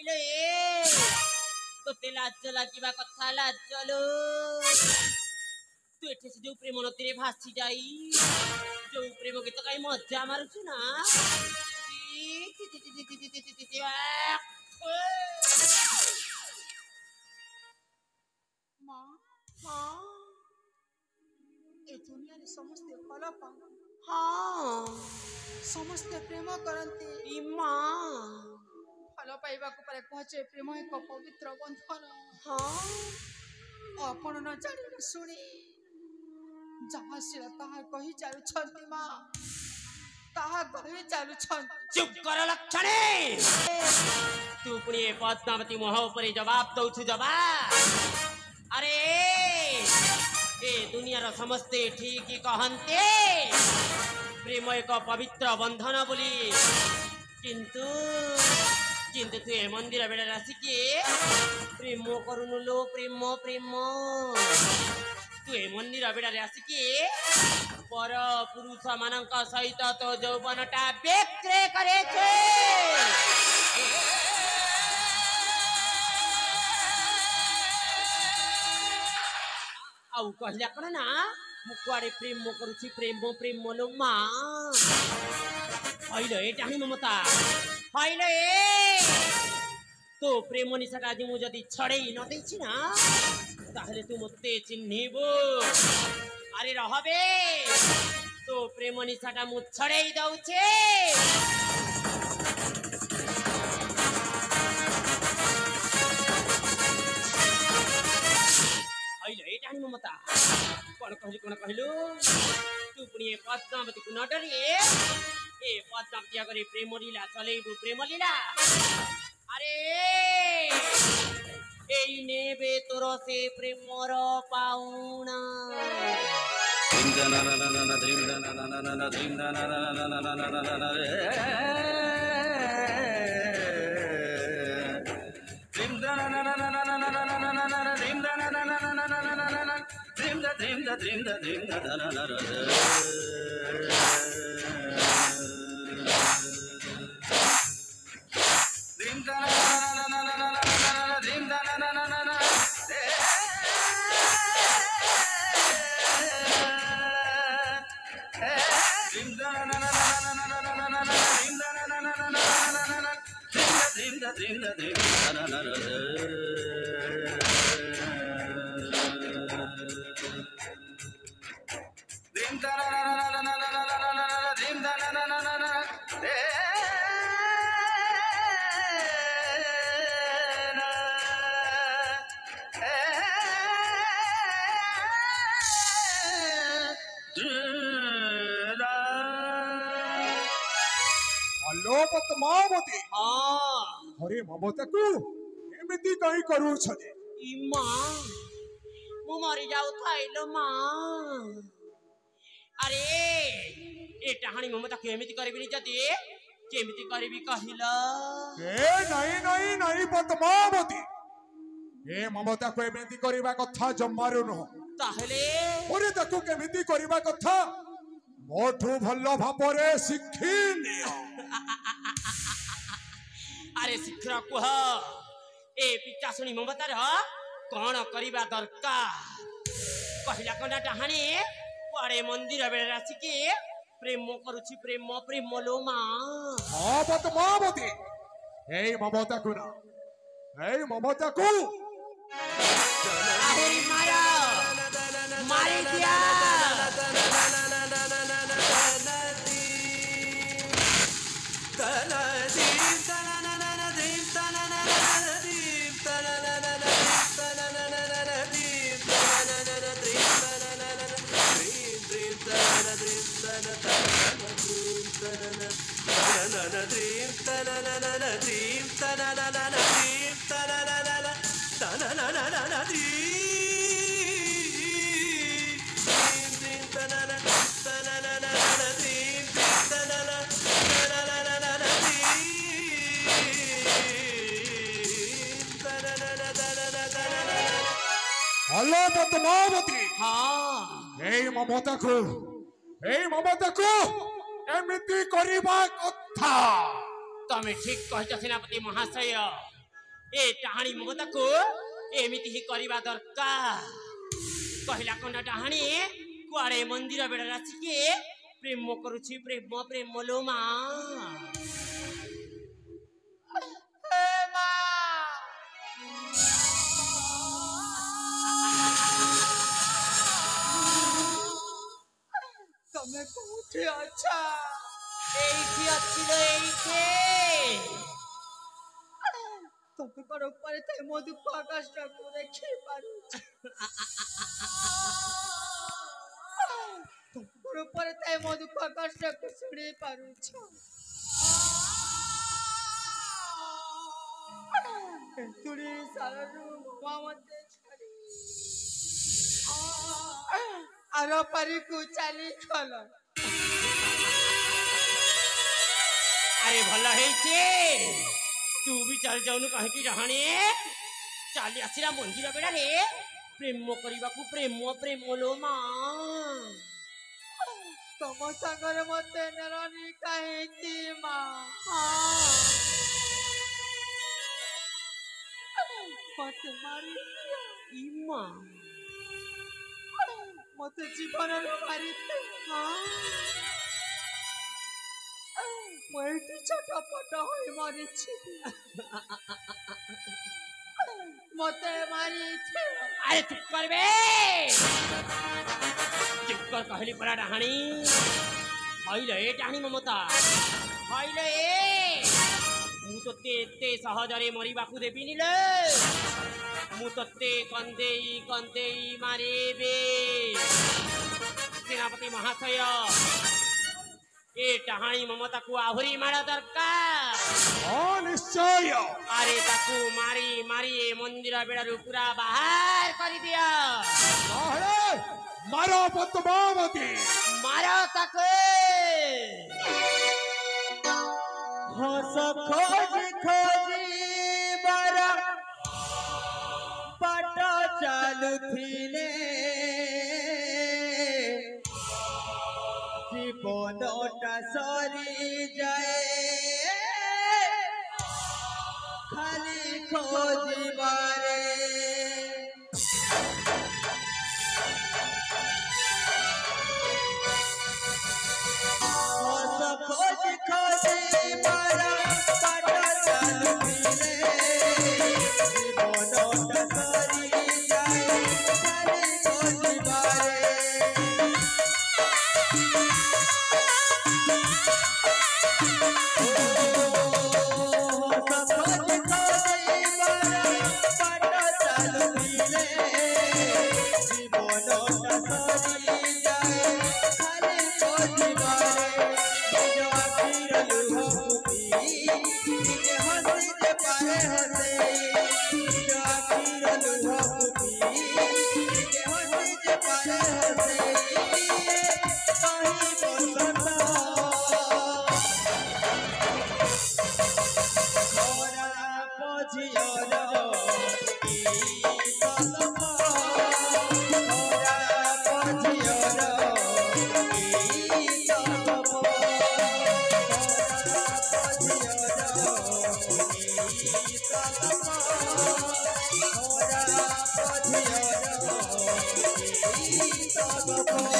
হইল এ তোতে লাজ্জ লাগিবা কথা লাজ্জ লো তু এঠে সে যে প্রেম নদীরে ভাসি যাই যে প্রেম গীত কাই মজা মারুছু না মা মা এ দুনিয়ারে সমস্তে ফল পাও হ্যাঁ, সমস্তে প্রেম করন্তি মা ଫଳ ପାଇବାକୁ ପରେ ପହଞ୍ଚେ ପ୍ରେମ ଏକ ପବିତ୍ର ବନ୍ଧନ ଆପଣ ନ ଜାଣି ନ ଶୁଣି ଯାହା ଶିଳ ତାହା କହି ଚାଲୁଛନ୍ତି ମା ତାହା କହି ଚାଲୁଛନ୍ତି ଚୁପ୍ କର ଲକ୍ଷଣେ ତୁ ପୁଣି ଏ ପଦ୍ମାବତୀ ମୁହ ଉପରେ ଜବାବ ଦଉଛୁ ଜବାବ ଆରେ ଏ ଦୁନିଆର ସମସ୍ତେ ଠିକ କହନ୍ତି ପ୍ରେମ ଏକ ପବିତ୍ର ବନ୍ଧନ ବୋଲି କିନ୍ତୁ কিন্তু তুই এমন দিরা বেড়া আছি কি প্রেম করুন লো প্রেম প্রেম তুই এমন দিরা বেড়া আছি কি পর পুরুষ মানক সহিত তো যৌবনটা বিক্রে করেছে আউ କହିଲା কোন না ମୁଁ କୁଆଡ଼େ ପ୍ରେମ କରୁଛି প্রেম ପ୍ରେମ ଲୋ ମା କହିଲ ଏଇଟା ହିଁ ମମତା होइन ए तो प्रेम निसाटाजी म जति छडै नदैछि না তাহলে তুই মতে চিহ্নিব আরে রহবে তো প্রেম নিসাটা মু ছড়েই দউছে হইলো এটা আমি মমতা কোন কহিলি কোন কহিলু তু পুনি পদ্মাবতী কু নডরিয়ে এ পদ্মাপ্তিয়া করে প্রেমলীলা চলেইব লীলা আরে এই নেবে তোর সে প্রেমর পাওনা dim da dim da dim da dim da da da da da ତତ୍ ମାମତି ଘରେ ମମତାକୁ ଏମିତି କାହିଁ କରୁଛନ୍ତି ଇମା ମୁଁ ମରି ଯାଉଥାଏ ମା ଆରେ ଏ ଟାହାଣୀ ମମତାକୁ ଏମିତି କରିବିନି ଯଦି କେମିତି କରିବି କହିଲ ଏ ନାଇଁ ନାଇଁ ନାଇଁ ପଦ୍ମାବତୀ ଏ ମମତାକୁ ଏମିତି କରିବା କଥା ଜମାରୁ ନୁହଁ ତାହେଲେ ତାକୁ କେମିତି କରିବା କଥା ମୋଠୁ ଭଲ ଭାବରେ ଶିଖି ନିଅ ଆରେ ଶୀଘ୍ର କୁହ ଏ ପିତାଶୁଣି ମମତାର କ'ଣ କରିବା ଦରକାର କହିଲା କଣ୍ଡା ଡାହାଣୀ କୁଆଡ଼େ ମନ୍ଦିର ବେଳେ ଆସିକି ପ୍ରେମ କରୁଛି ପ୍ରେମ ପ୍ରେମ ଲୋ ମା ମମତି ଏଇ ମମତାକୁ ନା ଏଇ ମମତାକୁ ମାର ମାରି ଦିଆ da da da hello Padmavati এই মমতাকু এই মমতাকু এমিতি করিবা কথা তুমি ঠিক কহিছ সেনাপতি মহাশয় এ ডাহাণী মমতাকু এমিতি হি করিবা দরকার কহিলা খণ্ড ডাহাণী কুয়াড়ে মন্দির বেড়ার আসিকি প্রেম করুছি প্রেম প্রেম লোমা আচ্ছা এই কি হচ্ছিল এই কে তোকে পর পারে তাই মধু পাকাশটা করে খেয়ে পারু তোর উপরে তাই মধু পাকাশটা কুসুড়ে পারুছ তুই সারা রূপ আমাতে আর পারি কুচালি খলা ଆରେ ଭଲ ହେଇଛି ତୁ ବି ଚାଲି ଯାଉନୁ କାହିଁକି ଡାହାଣୀ ଚାଲି ଆସିଲା ମନ୍ଦିର ବେଳାରେ ପ୍ରେମ କରିବାକୁ ପ୍ରେମ ପ୍ରେମ ଲୋ ମା ତମ ସାଙ୍ଗରେ ମତେ ନେରନି କାହିଁକି ମା ମତେ ମାରି ଇମା ମତେ ଜୀବନରେ ମାରିଥିଲେ పోయేటి చటపట హోయి మరిచి মতে মারিছে আরে চুপ করবে চুপ কর কহিলি পরা ডাহাণী হইল এ ডাহাণী মমতা হইল এ ମୁଁ ତୋତେ ଏତେ ସହଜରେ ମରିବାକୁ ଦେବିନି ଲୋ ମୁଁ ତୋତେ କନ୍ଦେଇ କନ୍ଦେଇ ମାରିବି ସେନାପତି ମହାଶୟ એ ટહાણી મમ તકુ આહુરી મારા દરકાર ઓ નિશ્ચય અરે તકુ મારી મારી એ મંદિર બેડારુ પુરા બહાર કરી દિયો મહારાજ મારો પદ્માવતી મારો તકુ હસ ખોજી ખોજી મારા પાટા ચાલુ થીને बोनोटा सरी जाए खाली खोजी बारे Oh, oh, oh.